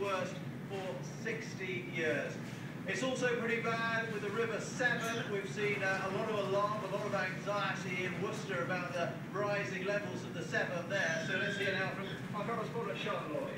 worst for 60 years. It's also pretty bad with the River Severn. We've seen uh, a lot of alarm, a lot of anxiety in Worcester about the rising levels of the Severn there. So let's hear now from our correspondent, Charlotte.